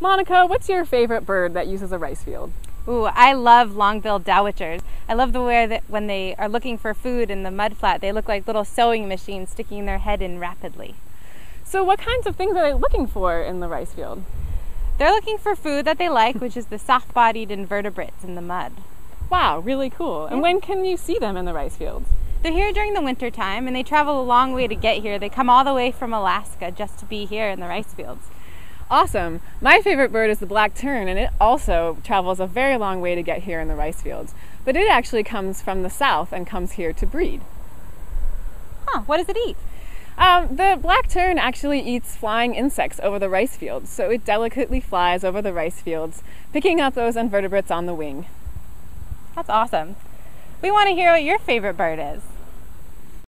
Monica, what's your favorite bird that uses a rice field? Ooh, I love long-billed dowitchers. I love the way that when they are looking for food in the mudflat, they look like little sewing machines sticking their head in rapidly. So what kinds of things are they looking for in the rice field? They're looking for food that they like, which is the soft-bodied invertebrates in the mud. Wow, really cool. And when can you see them in the rice fields? They're here during the winter time and they travel a long way to get here. They come all the way from Alaska just to be here in the rice fields. Awesome. My favorite bird is the black tern, and it also travels a very long way to get here in the rice fields. But it actually comes from the south and comes here to breed. Huh, what does it eat? Um, the black tern actually eats flying insects over the rice fields, so it delicately flies over the rice fields, picking up those invertebrates on the wing. That's awesome. We want to hear what your favorite bird is.